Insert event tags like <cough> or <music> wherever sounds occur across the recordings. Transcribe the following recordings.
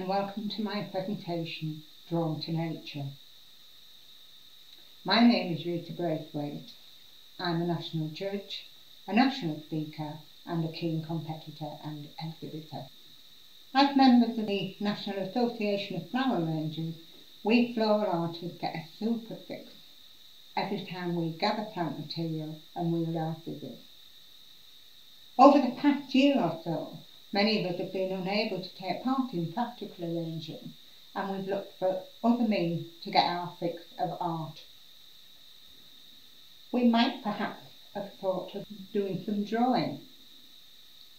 and welcome to my presentation Drawn to Nature. My name is Rita Braithwaite. I'm a national judge, a national speaker and a keen competitor and exhibitor. As members of the National Association of Flower Arrangers, we floral artists get a super fix every time we gather plant material and wield our scissors. Over the past year or so, many of us have been unable to take part in practical arranging and we've looked for other means to get our fix of art. We might perhaps have thought of doing some drawing,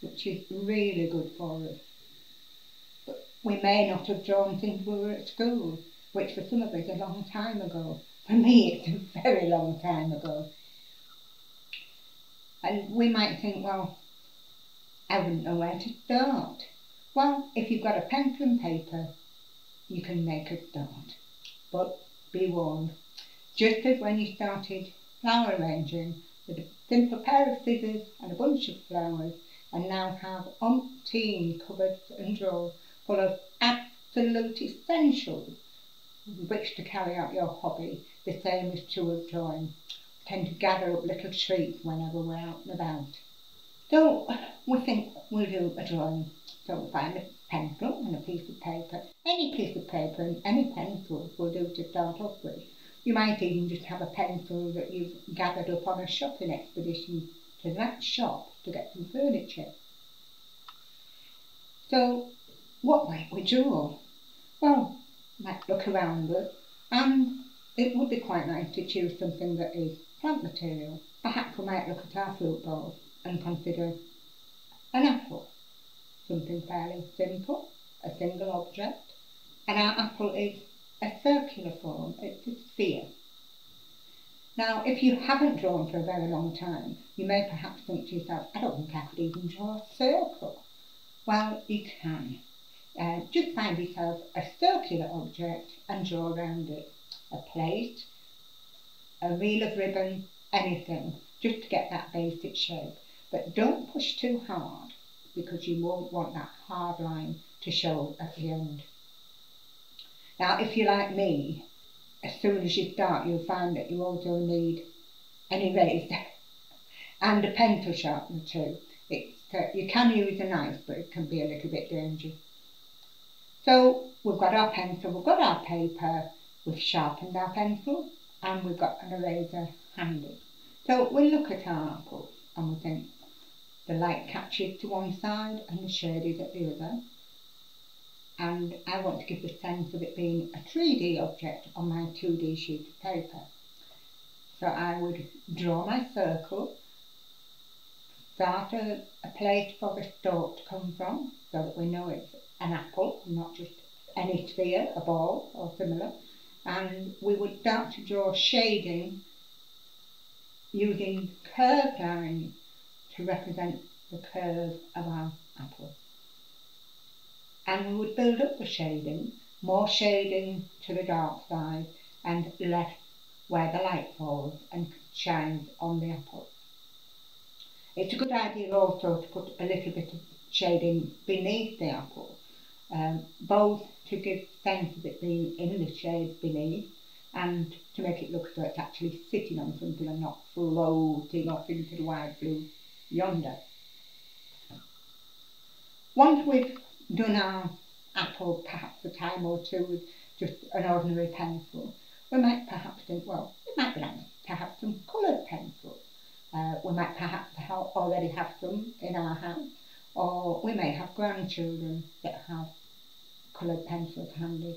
which is really good for us. But we may not have drawn since we were at school, which for some of us a long time ago. For me, it's a very long time ago. And we might think, well, I wouldn't know where to start. Well, if you've got a pencil and paper, you can make a start. But be warned, just as when you started flower arranging with a simple pair of scissors and a bunch of flowers, and now have umpteen cupboards and drawers full of absolute essentials with which to carry out your hobby, the same is true of drawing. tend to gather up little treats whenever we're out and about. So we think we'll do a drawing. So we'll find a pencil and a piece of paper. Any piece of paper and any pencils will do to start off with. You might even just have a pencil that you've gathered up on a shopping expedition to that shop to get some furniture. So what might we draw? Well, might look around us and it would be quite nice to choose something that is plant material. Perhaps we might look at our fruit bowl and consider an apple, something fairly simple, a single object, and our apple is a circular form, it's a sphere. Now, if you haven't drawn for a very long time, you may perhaps think to yourself, I don't think I could even draw a circle. Well, you can. Uh, just find yourself a circular object and draw around it. A plate, a reel of ribbon, anything, just to get that basic shape. But don't push too hard because you won't want that hard line to show at the end. Now, if you're like me, as soon as you start, you'll find that you also need an eraser <laughs> and a pencil sharpener too. It's, uh, you can use a knife, but it can be a little bit dangerous. So we've got our pencil, we've got our paper, we've sharpened our pencil, and we've got an eraser handy. So we look at our apple and we think, the light catches to one side and the shade is at the other. And I want to give the sense of it being a 3D object on my 2D sheet of paper. So I would draw my circle, start a, a place for the stalk to come from so that we know it's an apple, not just any sphere, a ball or similar. And we would start to draw shading using curved lines to represent the curve of our apple. And we would build up the shading, more shading to the dark side and less where the light falls and shines on the apple. It's a good idea also to put a little bit of shading beneath the apple, um, both to give sense of it being in the shade beneath and to make it look as though it's actually sitting on something and not floating off into the wide blue yonder. Once we've done our apple perhaps a time or two with just an ordinary pencil, we might perhaps think, well, it might be nice to have some coloured pencils. Uh, we might perhaps already have some in our house, or we may have grandchildren that have coloured pencils handy.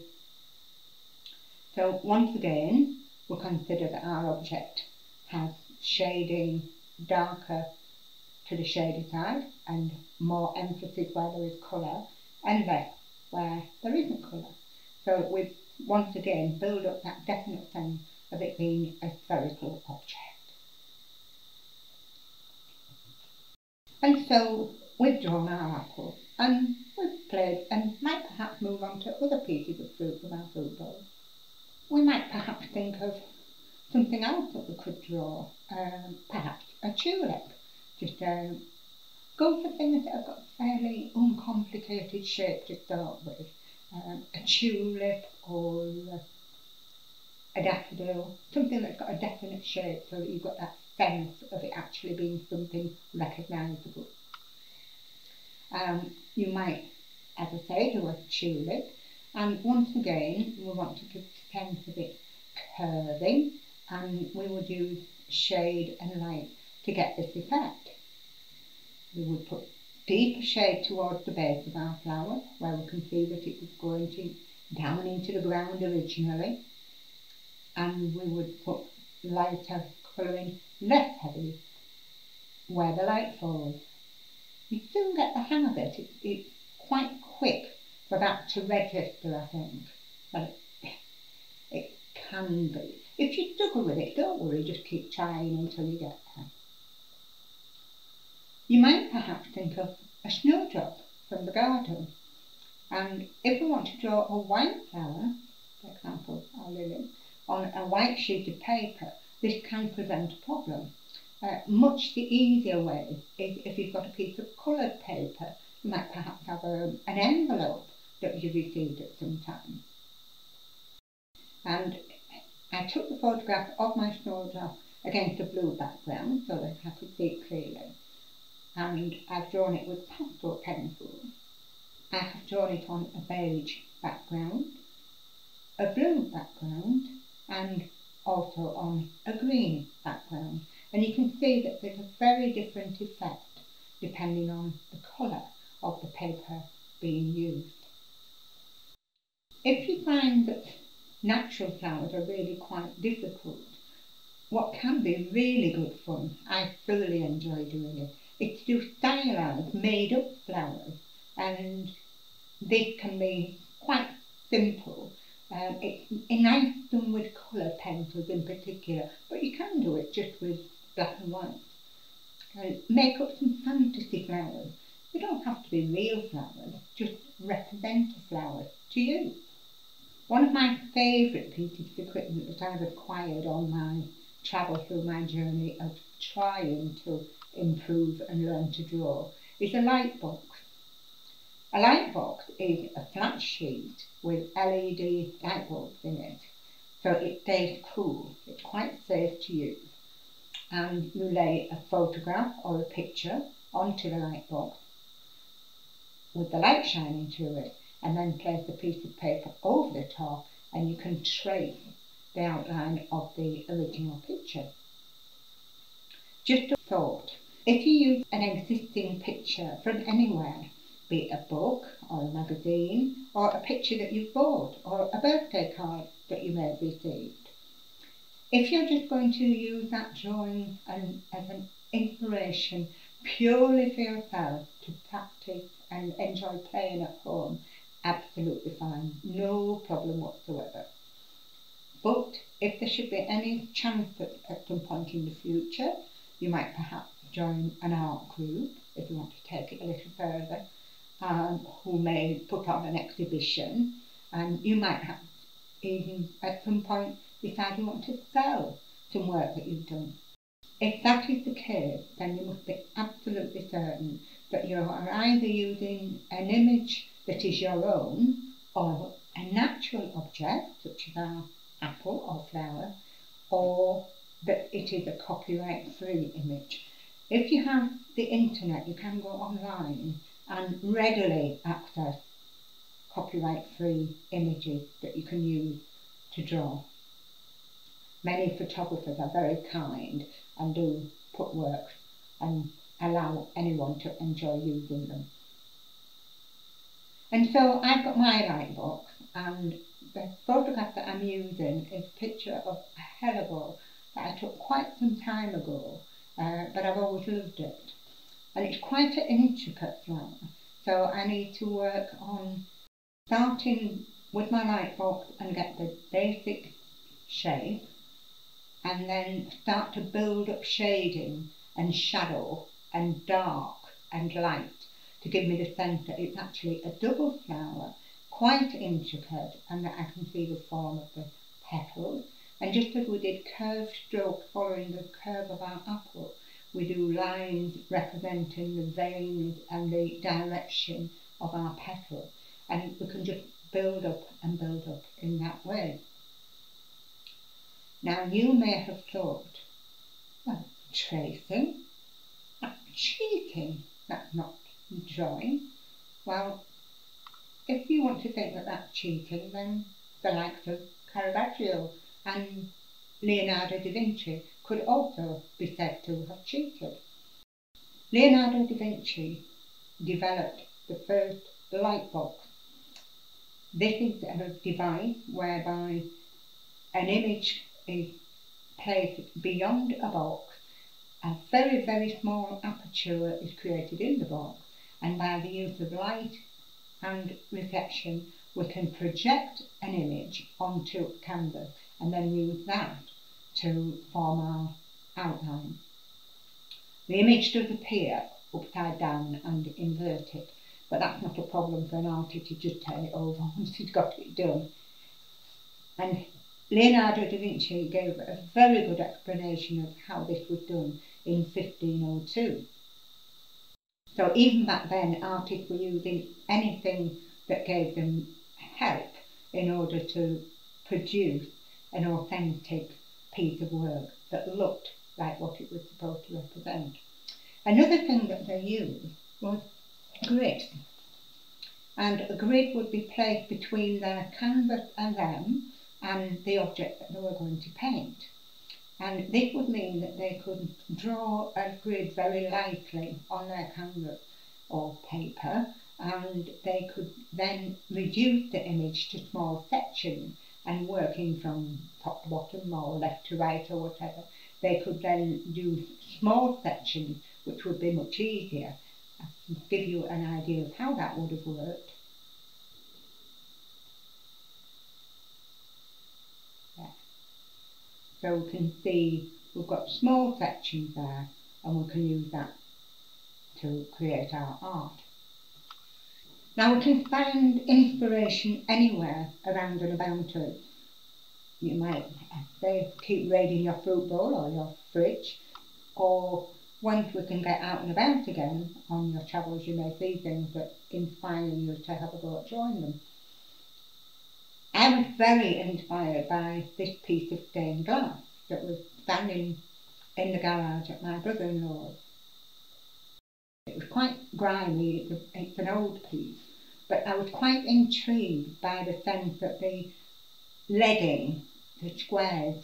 So once again, we'll consider that our object has shading darker to the shady side and more emphasis where there is colour and less where there isn't colour. So we once again build up that definite sense of it being a spherical object. And so we've drawn our apple and we've played and might perhaps move on to other pieces of fruit from our fruit bowl. We might perhaps think of something else that we could draw, um, perhaps a tulip just a go for things that have got fairly uncomplicated shape to start with. Um, a tulip or a daffodil, something that's got a definite shape so that you've got that sense of it actually being something recognisable. Um, you might, as I say, do a tulip and once again we want to give the sense of it curving and we would use shade and light to get this effect. We would put deeper shade towards the base of our flower where we can see that it was going to, down into the ground originally and we would put lighter colouring less heavy where the light falls. You soon get the hang of it. it it's quite quick for that to register, I think. But it, it can be. If you struggle with it, don't worry, just keep trying until you get there. You might perhaps think of a snowdrop from the garden. And if we want to draw a white flower, for example, a lily, on a white sheet of paper, this can present a problem. Uh, much the easier way is if you've got a piece of coloured paper, you might perhaps have a, an envelope that you received at some time. And I took the photograph of my snowdrop against a blue background so that I could see it clearly and I've drawn it with pastel pencil. I have drawn it on a beige background, a blue background and also on a green background and you can see that there's a very different effect depending on the colour of the paper being used. If you find that natural flowers are really quite difficult, what can be really good fun, I thoroughly enjoy doing it, it's to stylised, made up flowers and they can be quite simple. Um, it's nice done with colour pencils in particular, but you can do it just with black and white. Make up some fantasy flowers. They don't have to be real flowers, just represent a flower to you. One of my favourite pieces of equipment that I've acquired on my travel through my journey of trying to improve and learn to draw is a light box. A light box is a flat sheet with LED light bulbs in it, so it stays cool. It's quite safe to use. And you lay a photograph or a picture onto the light box with the light shining through it, and then place a piece of paper over the top, and you can trace the outline of the original picture. Just a thought. If you use an existing picture from anywhere, be it a book or a magazine or a picture that you've bought or a birthday card that you may have received, if you're just going to use that drawing and, as an inspiration purely for yourself to practice and enjoy playing at home, absolutely fine, no problem whatsoever. But if there should be any chance that at some point in the future you might perhaps join an art group if you want to take it a little further, um, who may put on an exhibition, and you might have even at some point decide you want to sell some work that you've done. If that is the case, then you must be absolutely certain that you are either using an image that is your own or a natural object, such as our apple or flower, or that it is a copyright free image. If you have the internet, you can go online and readily access copyright-free images that you can use to draw. Many photographers are very kind and do put work and allow anyone to enjoy using them. And so I've got my light box and the photograph that I'm using is a picture of a hellebore that I took quite some time ago uh, but I've always loved it. And it's quite an intricate flower, so I need to work on starting with my light box and get the basic shape and then start to build up shading and shadow and dark and light to give me the sense that it's actually a double flower, quite intricate, and that I can see the form of the petals and just as we did curved strokes following the curve of our apple, we do lines representing the veins and the direction of our petal and we can just build up and build up in that way. Now you may have thought, well, tracing, cheating, that's not drawing. Well, if you want to think that that's cheating, then the likes of Caravaggio and Leonardo da Vinci could also be said to have cheated. Leonardo da Vinci developed the first light box. This is a device whereby an image is placed beyond a box, a very, very small aperture is created in the box, and by the use of light and reflection, we can project an image onto canvas and then use that to form our outline. The image does appear upside down and inverted, but that's not a problem for an artist to just turn it over <laughs> once he's got it done. And Leonardo da Vinci gave a very good explanation of how this was done in 1502. So even back then, artists were using anything that gave them help in order to produce an authentic piece of work that looked like what it was supposed to represent. Another thing that they used was grid. And a grid would be placed between their canvas and them and the object that they were going to paint. And this would mean that they could draw a grid very lightly on their canvas or paper and they could then reduce the image to small sections and working from top to bottom or left to right or whatever, they could then do small sections which would be much easier. I can give you an idea of how that would have worked. So we can see we've got small sections there and we can use that to create our art. Now we can find inspiration anywhere around and about us. You might say keep raiding your fruit bowl or your fridge, or once we can get out and about again on your travels, you may see things that inspire you to have a go at drawing them. I was very inspired by this piece of stained glass that was standing in the garage at my brother-in-law's. It was quite grimy, it's an old piece, but I was quite intrigued by the sense that the leading, the squares,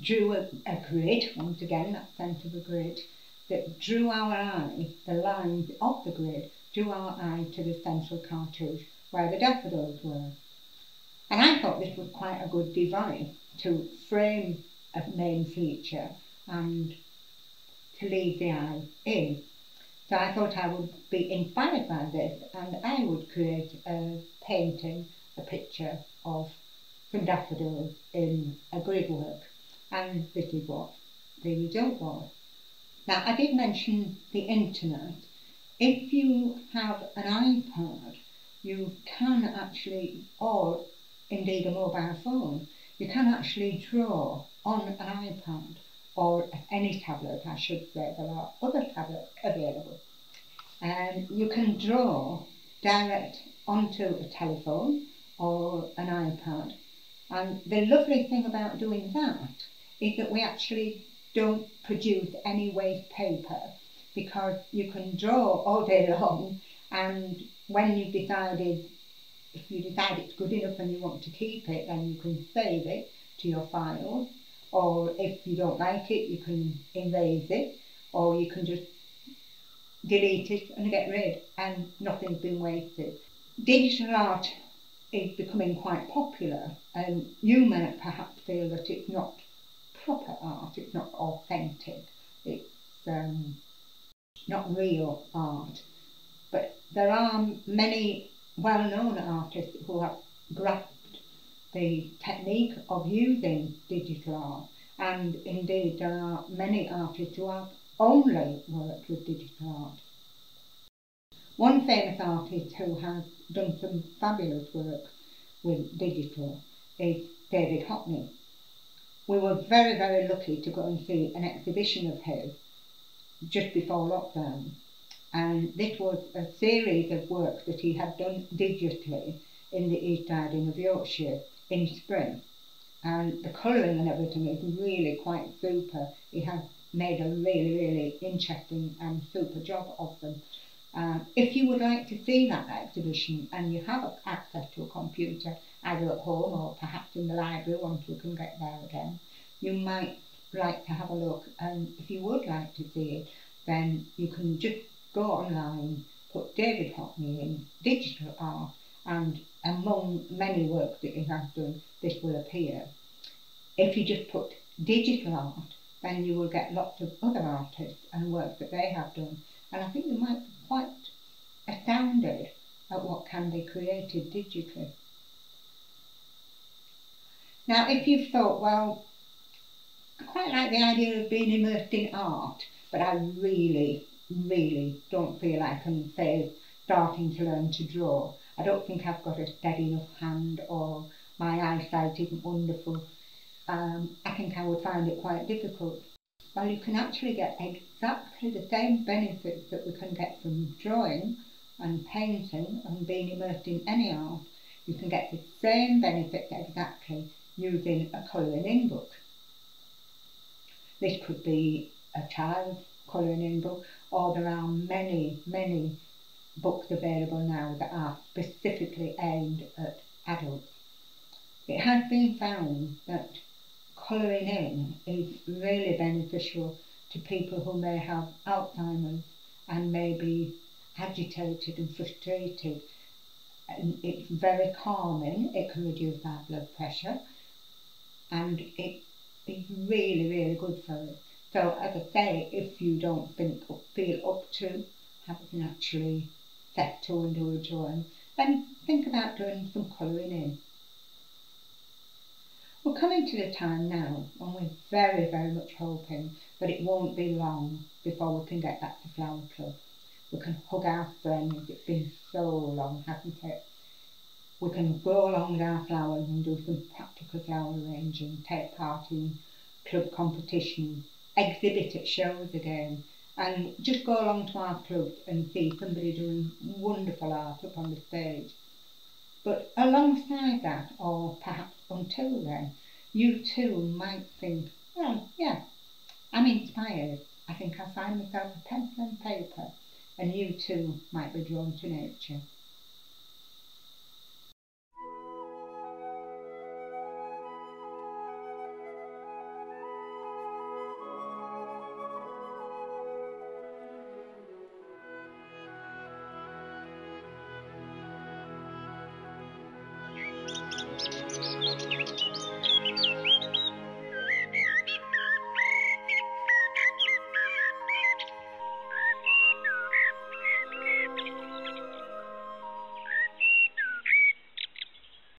drew a, a grid, once again that sense of a grid, that drew our eye, the lines of the grid, drew our eye to the central cartouche where the daffodils were. And I thought this was quite a good device to frame a main feature and to lead the eye in. So I thought I would be inspired by this and I would create a painting, a picture of some daffodils in a grid work. And this is what the result was. Now I did mention the internet. If you have an iPad, you can actually, or indeed a mobile phone, you can actually draw on an iPad or any tablet, I should say. There are other tablets available. And you can draw direct onto a telephone or an iPad. And the lovely thing about doing that is that we actually don't produce any waste paper because you can draw all day <laughs> long and when you've decided if you decide it's good enough and you want to keep it then you can save it to your files or if you don't like it you can erase it or you can just delete it and get rid and nothing's been wasted. Digital art is becoming quite popular and you might perhaps feel that it's not proper art, it's not authentic, it's um, not real art. But there are many well-known artists who have grasped the technique of using digital art and indeed there are many artists who have only worked with digital art. One famous artist who has done some fabulous work with digital is David Hockney. We were very, very lucky to go and see an exhibition of his just before lockdown. And this was a series of work that he had done digitally in the East Riding of Yorkshire in spring. And the colouring and everything is really quite super. He has made a really, really interesting and super job of them. Um, if you would like to see that exhibition and you have access to a computer, either at home or perhaps in the library once we can get there again, you might like to have a look. And if you would like to see it, then you can just go online, put David Hockney in, digital art, and among many works that he has done, this will appear. If you just put digital art, then you will get lots of other artists and work that they have done. And I think you might be quite astounded at what can be created digitally. Now, if you've thought, well, I quite like the idea of being immersed in art, but I really, really don't feel like I'm, say, starting to learn to draw. I don't think I've got a steady enough hand or my eyesight isn't wonderful. Um, I think I would find it quite difficult. Well, you can actually get exactly the same benefits that we can get from drawing and painting and being immersed in any art. You can get the same benefits exactly using a colouring in book. This could be a child colouring in book or there are many, many books available now that are specifically aimed at adults. It has been found that colouring in is really beneficial to people who may have Alzheimer's and may be agitated and frustrated. And it's very calming, it can reduce our blood pressure and it is really, really good for us. So as I say, if you don't think or feel up to having actually set to and do a drawing, then think about doing some colouring in. We're coming to the time now when we're very, very much hoping that it won't be long before we can get back to Flower Club. We can hug our friends, it's been so long, hasn't it? We can go along with our flowers and do some practical flower arranging, take part in club competitions, exhibit at shows again, and just go along to our club and see somebody doing wonderful art up on the stage. But alongside that, or perhaps until then, you too might think, well, yeah, I'm inspired. I think I'll find myself a pencil and paper, and you too might be drawn to nature.